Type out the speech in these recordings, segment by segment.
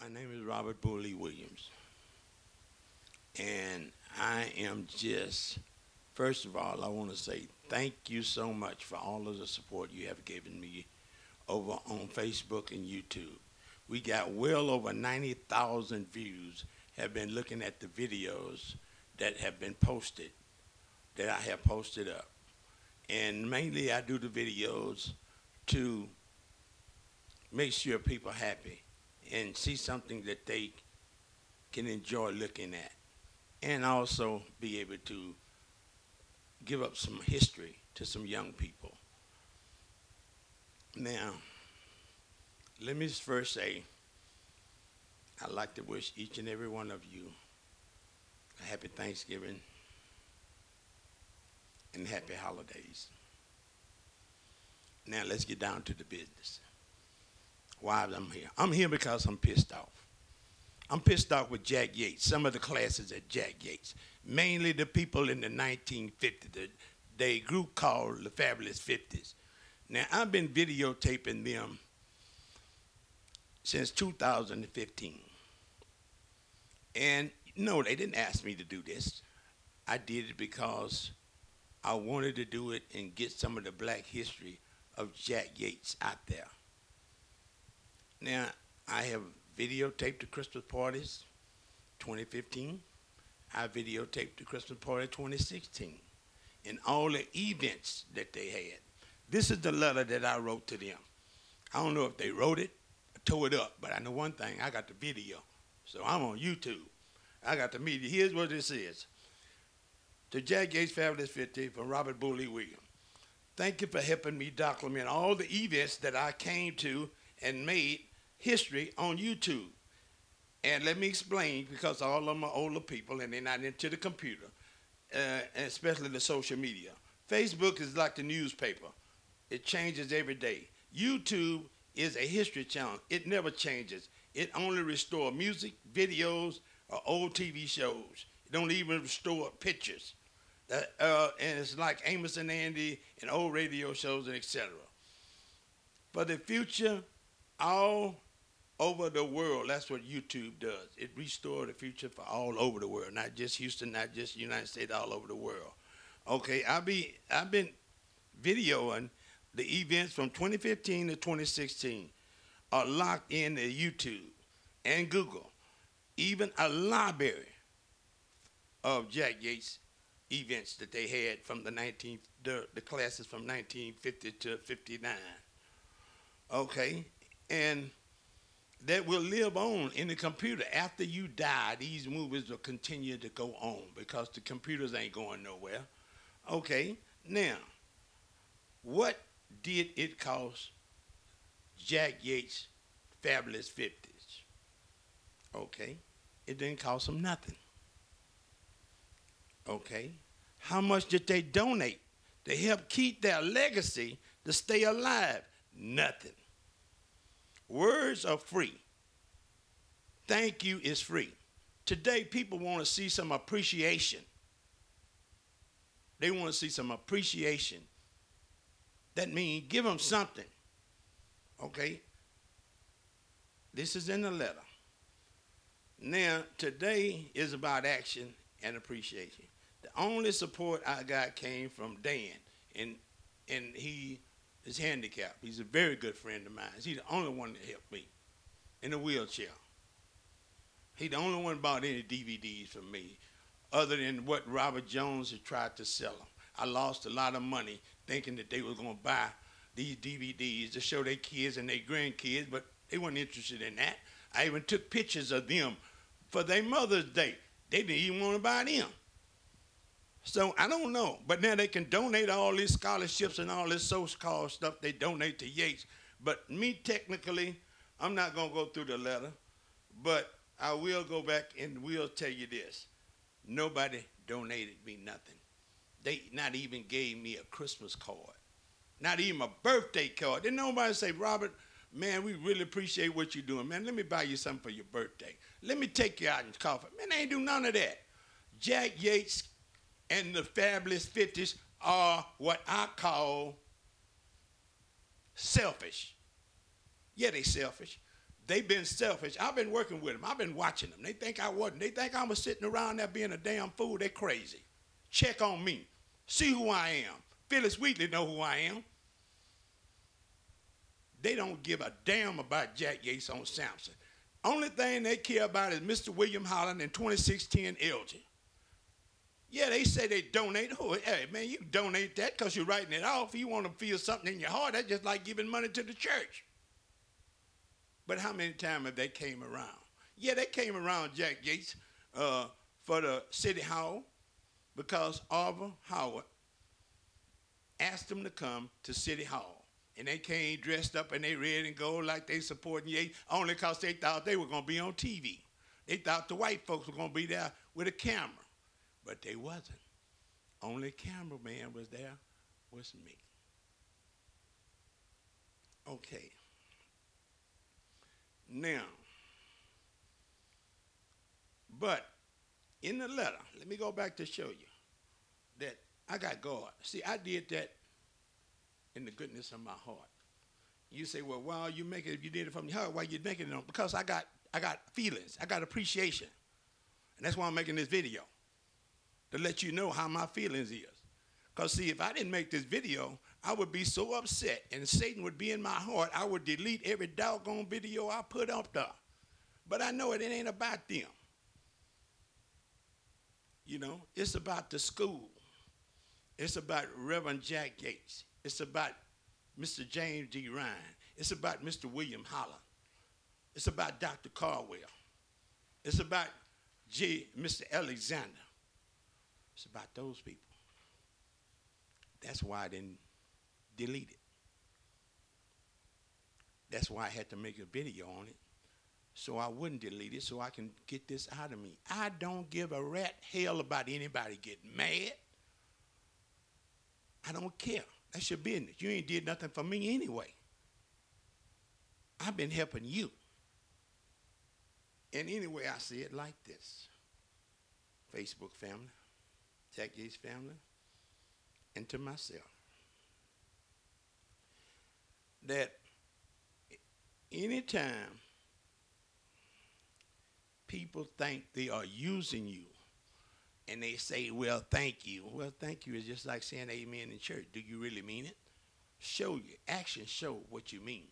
My name is Robert Boo Lee Williams. And I am just, first of all, I want to say thank you so much for all of the support you have given me over on Facebook and YouTube. We got well over 90,000 views have been looking at the videos that have been posted, that I have posted up. And mainly I do the videos to make sure people are happy and see something that they can enjoy looking at. And also be able to give up some history to some young people. Now, let me first say, I'd like to wish each and every one of you a happy Thanksgiving and happy holidays. Now let's get down to the business. Why I'm here? I'm here because I'm pissed off. I'm pissed off with Jack Yates, some of the classes at Jack Yates, mainly the people in the 1950s, the, the group called the Fabulous 50s. Now, I've been videotaping them since 2015. And no, they didn't ask me to do this. I did it because I wanted to do it and get some of the black history of Jack Yates out there. Now, I have videotaped the Christmas parties 2015. I videotaped the Christmas party 2016 and all the events that they had. This is the letter that I wrote to them. I don't know if they wrote it or tore it up, but I know one thing I got the video. So I'm on YouTube. I got the media. Here's what this is to Jack Yates Fabulous 50 from Robert Boo Lee Williams. Thank you for helping me document all the events that I came to and made history on YouTube. And let me explain, because all of them are older people and they're not into the computer, uh, especially the social media. Facebook is like the newspaper. It changes every day. YouTube is a history channel. It never changes. It only restores music, videos, or old TV shows. It don't even restore pictures. Uh, uh, and it's like Amos and Andy and old radio shows and etc. For the future, all over the world, that's what YouTube does. It restores the future for all over the world, not just Houston, not just the United States, all over the world. Okay, I'll be I've been videoing the events from 2015 to 2016 are locked in to YouTube and Google, even a library of Jack Yates events that they had from the 19 the, the classes from 1950 to 59. Okay, and that will live on in the computer after you die. These movies will continue to go on because the computers ain't going nowhere. Okay, now what did it cost Jack Yates Fabulous 50s? Okay, it didn't cost him nothing. Okay, how much did they donate to help keep their legacy to stay alive? Nothing. Words are free. Thank you is free. Today, people want to see some appreciation. They want to see some appreciation that means give them something. Okay? This is in the letter. Now, today is about action and appreciation. The only support I got came from Dan, and and he is handicapped. He's a very good friend of mine. He's the only one that helped me in a wheelchair. He's the only one bought any DVDs from me, other than what Robert Jones had tried to sell them. I lost a lot of money thinking that they were going to buy these DVDs to show their kids and their grandkids, but they weren't interested in that. I even took pictures of them for their Mother's Day. They didn't even want to buy them. So I don't know, but now they can donate all these scholarships and all this so-called stuff they donate to Yates. But me, technically, I'm not gonna go through the letter, but I will go back and will tell you this: nobody donated me nothing. They not even gave me a Christmas card, not even a birthday card. Didn't nobody say, Robert, man, we really appreciate what you're doing, man. Let me buy you something for your birthday. Let me take you out and coffee. Man, they ain't do none of that. Jack Yates and the fabulous 50s are what I call selfish. Yeah, they selfish. They've been selfish. I've been working with them. I've been watching them. They think I wasn't. They think I was sitting around there being a damn fool. They're crazy. Check on me. See who I am. Phyllis Wheatley know who I am. They don't give a damn about Jack Yates on Sampson. Only thing they care about is Mr. William Holland and 2610 Elgin. Yeah, they say they donate. Oh, hey, man, you donate that because you're writing it off. You want to feel something in your heart. That's just like giving money to the church. But how many times have they came around? Yeah, they came around Jack Yates uh, for the city hall because Arthur Howard asked them to come to city hall. And they came dressed up and they red and gold like they supporting Yates only because they thought they were going to be on TV. They thought the white folks were going to be there with a camera. But they wasn't. Only cameraman was there was me. Okay. Now, but in the letter, let me go back to show you that I got God. See, I did that in the goodness of my heart. You say, well, why you making it? if You did it from your heart. Why you making it? Because I got, I got feelings. I got appreciation. And that's why I'm making this video to let you know how my feelings is. Because, see, if I didn't make this video, I would be so upset and Satan would be in my heart, I would delete every doggone video I put up there. But I know it, it ain't about them. You know, it's about the school. It's about Reverend Jack Yates. It's about Mr. James D. Ryan. It's about Mr. William Holland. It's about Dr. Caldwell. It's about J. Mr. Alexander. It's about those people. That's why I didn't delete it. That's why I had to make a video on it. So I wouldn't delete it so I can get this out of me. I don't give a rat hell about anybody getting mad. I don't care. That's your business. You ain't did nothing for me anyway. I've been helping you. And anyway, I see it like this. Facebook family, Jack Yates family, and to myself. That anytime people think they are using you and they say, well, thank you. Well, thank you is just like saying amen in church. Do you really mean it? Show you. Action show what you mean.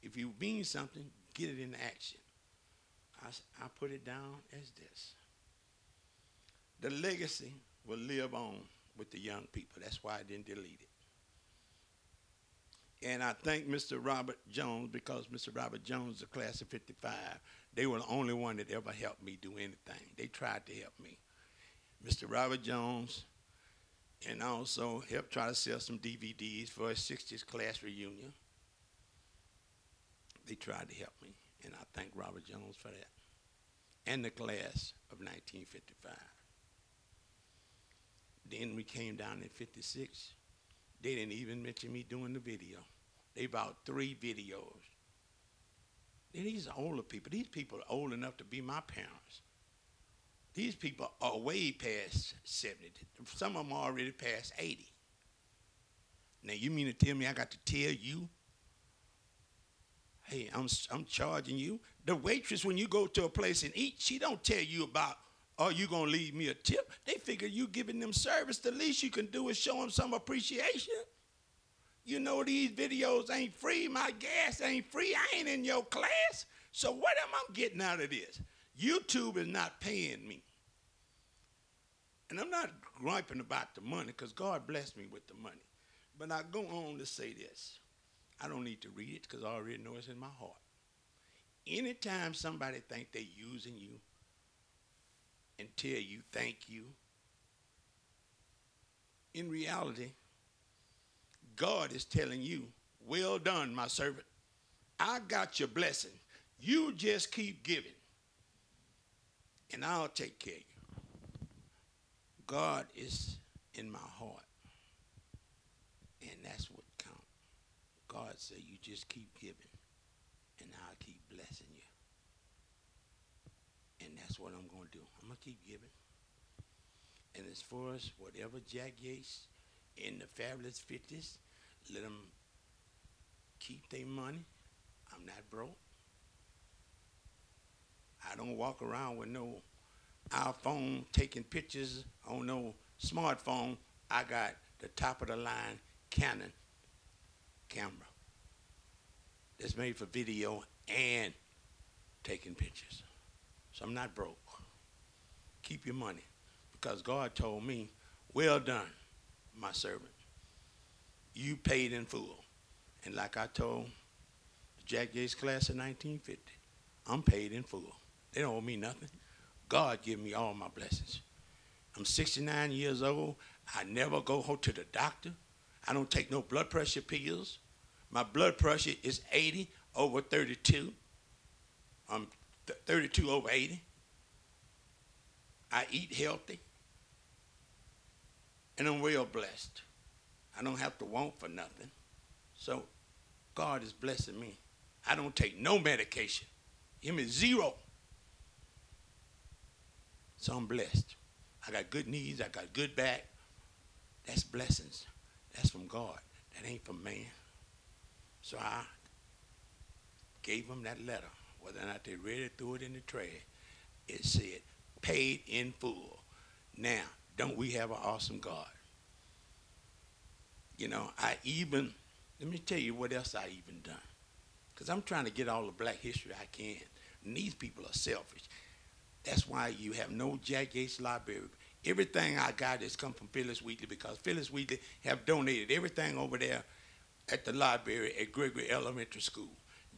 If you mean something, get it into action. I, I put it down as this. The legacy will live on with the young people. That's why I didn't delete it. And I thank Mr. Robert Jones because Mr. Robert Jones, the class of 55, they were the only one that ever helped me do anything. They tried to help me. Mr. Robert Jones, and also helped try to sell some DVDs for a 60s class reunion. They tried to help me, and I thank Robert Jones for that. And the class of 1955. Then we came down in 56. They didn't even mention me doing the video. They bought three videos. And these are older people. These people are old enough to be my parents. These people are way past 70. Some of them are already past 80. Now, you mean to tell me I got to tell you, hey, I'm, I'm charging you? The waitress, when you go to a place and eat, she don't tell you about, are you going to leave me a tip? They figure you giving them service. The least you can do is show them some appreciation. You know these videos ain't free. My gas ain't free. I ain't in your class. So what am I getting out of this? YouTube is not paying me. And I'm not griping about the money because God blessed me with the money. But I go on to say this. I don't need to read it because I already know it's in my heart. Anytime somebody think they're using you and tell you thank you, in reality, God is telling you, well done, my servant. I got your blessing. You just keep giving and I'll take care of you. God is in my heart, and that's what counts. God said, You just keep giving, and I'll keep blessing. And that's what I'm going to do. I'm going to keep giving. And as far as whatever Jack Yates in the fabulous 50s, let them keep their money. I'm not broke. I don't walk around with no iPhone taking pictures on no smartphone. I got the top of the line Canon camera that's made for video and taking pictures. So I'm not broke. Keep your money because God told me, Well done, my servant. You paid in full. And like I told the Jack Yates class in 1950, I'm paid in full. They don't owe me nothing. God give me all my blessings. I'm 69 years old. I never go home to the doctor. I don't take no blood pressure pills. My blood pressure is 80 over 32. I'm 32 over 80. I eat healthy. And I'm well blessed. I don't have to want for nothing. So God is blessing me. I don't take no medication. Him is zero. So I'm blessed. I got good knees. I got good back. That's blessings. That's from God. That ain't from man. So I gave him that letter. Whether or not they read it, threw it in the trash. It said, paid in full. Now, don't we have an awesome God? You know, I even, let me tell you what else I even done. Because I'm trying to get all the black history I can. And these people are selfish. That's why you have no Jack Yates Library. Everything I got has come from Phyllis Wheatley because Phyllis Wheatley have donated everything over there at the library at Gregory Elementary School.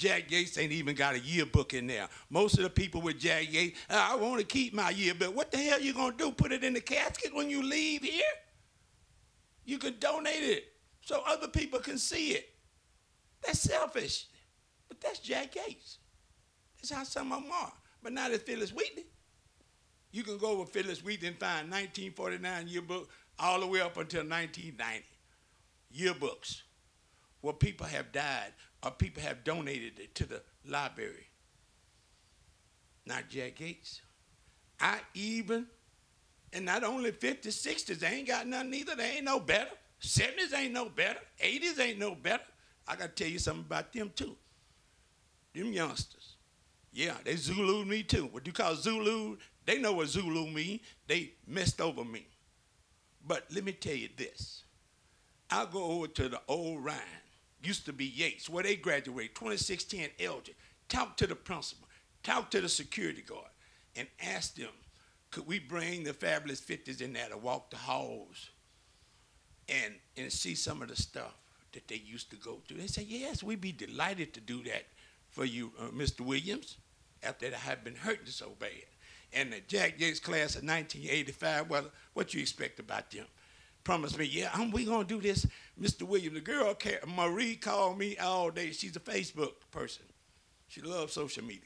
Jack Yates ain't even got a yearbook in there. Most of the people with Jack Yates, uh, I want to keep my yearbook. What the hell you gonna do? Put it in the casket when you leave here? You can donate it so other people can see it. That's selfish. But that's Jack Yates. That's how some of them are. But not as Phyllis Wheatley. You can go over Phyllis Wheatley and find 1949 yearbook all the way up until 1990 yearbooks where people have died or people have donated it to the library. Not Jack Yates. I even, and not only 50s, 60s, they ain't got nothing either. They ain't no better. 70s ain't no better. 80s ain't no better. I got to tell you something about them too. Them youngsters. Yeah, they Zulu'd me too. What you call Zulu? They know what Zulu mean. They messed over me. But let me tell you this. I'll go over to the old Ryan, used to be Yates, where they graduated, 2610 Elgin. Talk to the principal, talk to the security guard, and ask them, could we bring the fabulous 50s in there to walk the halls and, and see some of the stuff that they used to go to? They say, yes, we'd be delighted to do that for you, uh, Mr. Williams, after I have been hurting so bad. And the Jack Yates class of 1985, well, what you expect about them? Promised me, yeah, I'm, we gonna do this, Mr. Williams. The girl, Marie, called me all day. She's a Facebook person. She loves social media.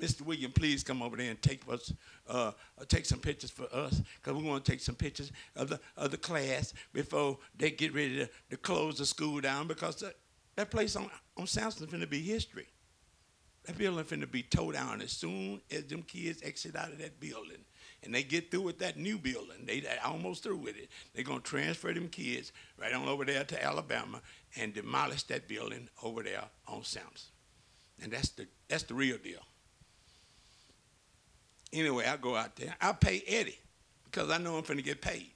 Mr. William, please come over there and take us, uh, take some pictures for us, because we want to take some pictures of the of the class before they get ready to, to close the school down, because that, that place on on Sampson is going to be history. That building finna be towed down as soon as them kids exit out of that building and they get through with that new building. They, almost through with it. They're gonna transfer them kids right on over there to Alabama and demolish that building over there on Sampson. And that's the that's the real deal. Anyway, I go out there. I pay Eddie because I know I'm finna get paid.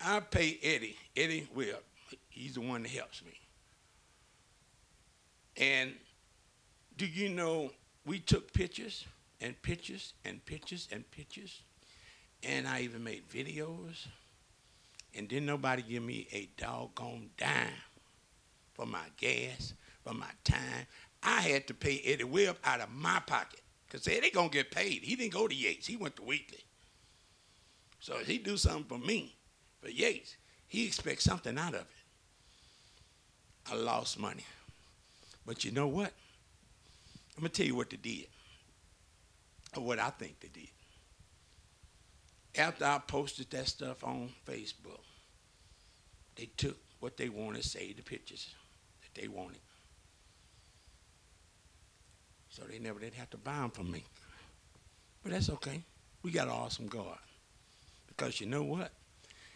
I pay Eddie. Eddie Will. He's the one that helps me. And do you know we took pictures and pictures and pictures and pictures, and I even made videos, and didn't nobody give me a doggone dime for my gas, for my time. I had to pay Eddie Webb out of my pocket because Eddie gonna get paid. He didn't go to Yates. He went to Wheatley. So he do something for me, for Yates, he expects something out of it. I lost money. But you know what? I'm gonna tell you what they did, or what I think they did. After I posted that stuff on Facebook, they took what they wanted to say, the pictures that they wanted. So they never did have to buy them from me. But that's okay. We got an awesome God. Because you know what?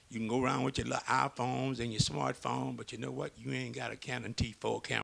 You can go around with your little iPhones and your smartphone, but you know what? You ain't got a Canon T4 camera.